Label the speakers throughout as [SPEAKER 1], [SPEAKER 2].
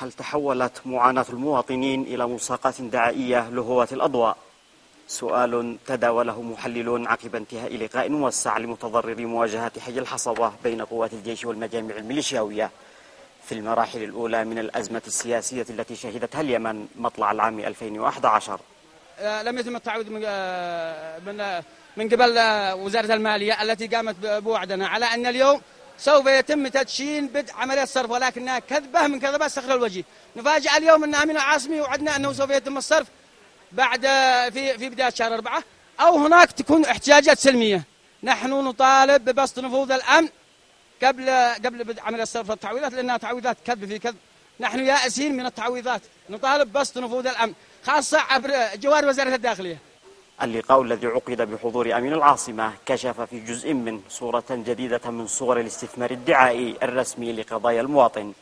[SPEAKER 1] هل تحولت معاناة المواطنين إلى ملصقات دعائية لهواة الأضواء؟ سؤال تداوله محللون عقب انتهاء لقاء موسع لمتضرر مواجهة حي الحصبة بين قوات الجيش والمجامع الميليشياوية في المراحل الأولى من الأزمة السياسية التي شهدتها اليمن مطلع العام 2011
[SPEAKER 2] آه، لم يتم التعويض من آه، آه، من قبل وزارة المالية التي قامت بوعدنا على أن اليوم سوف يتم تدشين بدء عملية الصرف ولكنها كذبة من كذبات صخر الوجه. نفاجأ اليوم أن أمين العاصمي وعدنا أنه سوف يتم الصرف بعد في في بداية شهر أربعة. أو هناك تكون احتجاجات سلمية. نحن نطالب ببسط نفوذ الأمن قبل قبل بدء عملية الصرف والتعويضات لأنها تعويضات كذب في كذب. نحن يائسين من التعويضات. نطالب بسط نفوذ الأمن خاصة عبر جوار وزارة الداخلية.
[SPEAKER 1] اللقاء الذي عقد بحضور أمين العاصمة كشف في جزء من صورة جديدة من صور الاستثمار الدعائي الرسمي لقضايا المواطن.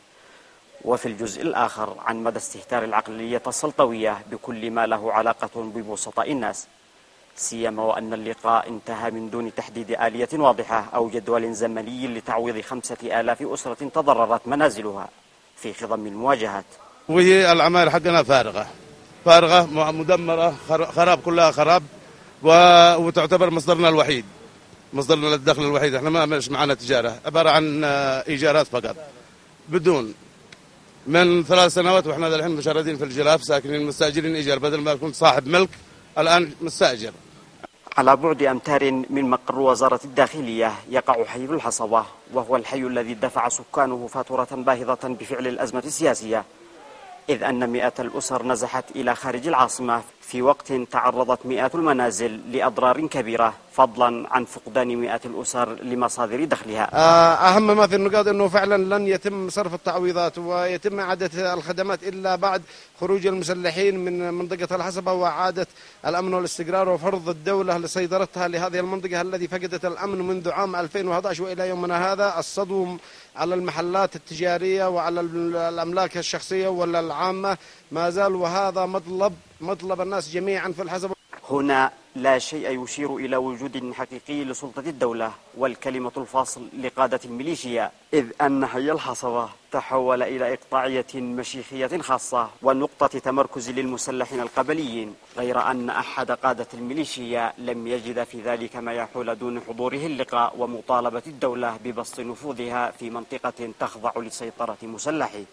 [SPEAKER 1] وفي الجزء الآخر عن مدى استهتار العقلية السلطوية بكل ما له علاقة ببسطاء الناس. سيما وأن اللقاء انتهى من دون تحديد آلية واضحة أو جدول زمني لتعويض خمسة آلاف أسرة تضررت منازلها في خضم المواجهات.
[SPEAKER 3] وهي العماير حقنا فارغة. فارغة مدمرة خراب كلها خراب. وتعتبر مصدرنا الوحيد. مصدرنا للدخل الوحيد. إحنا ما مش معنا تجارة. عبارة عن إيجارات فقط. بدون. من ثلاث سنوات وإحنا الحين مشردين في الجلاف ساكنين مستأجرين إيجار. بدل ما كنت صاحب ملك الآن مستأجر.
[SPEAKER 1] على بعد أمتار من مقر وزارة الداخلية يقع حي الحصبة وهو الحي الذي دفع سكانه فاتورة باهظة بفعل الأزمة السياسية إذ أن مئات الأسر نزحت إلى خارج العاصمة. في وقت تعرضت مئات المنازل لأضرار كبيرة فضلا عن فقدان مئات الأسر لمصادر دخلها.
[SPEAKER 3] آه، أهم ما في النقاط أنه فعلا لن يتم صرف التعويضات ويتم إعادة الخدمات إلا بعد خروج المسلحين من منطقة الحسبة وإعادة الأمن والاستقرار وفرض الدولة لسيطرتها لهذه المنطقة التي فقدت الأمن منذ عام 2011 وإلى يومنا هذا. الصدو على المحلات التجارية وعلى الأملاك الشخصية ولا العامة ما زال وهذا مطلب مطلب الناس جميعا في الحسب
[SPEAKER 1] هنا لا شيء يشير إلى وجود حقيقي لسلطة الدولة والكلمة الفاصل لقادة الميليشيا إذ أن حي الحصبة تحول إلى إقطاعية مشيخية خاصة ونقطة تمركز للمسلحين القبليين غير أن أحد قادة الميليشيا لم يجد في ذلك ما يحول دون حضوره اللقاء ومطالبة الدولة ببسط نفوذها في منطقة تخضع لسيطرة مسلحي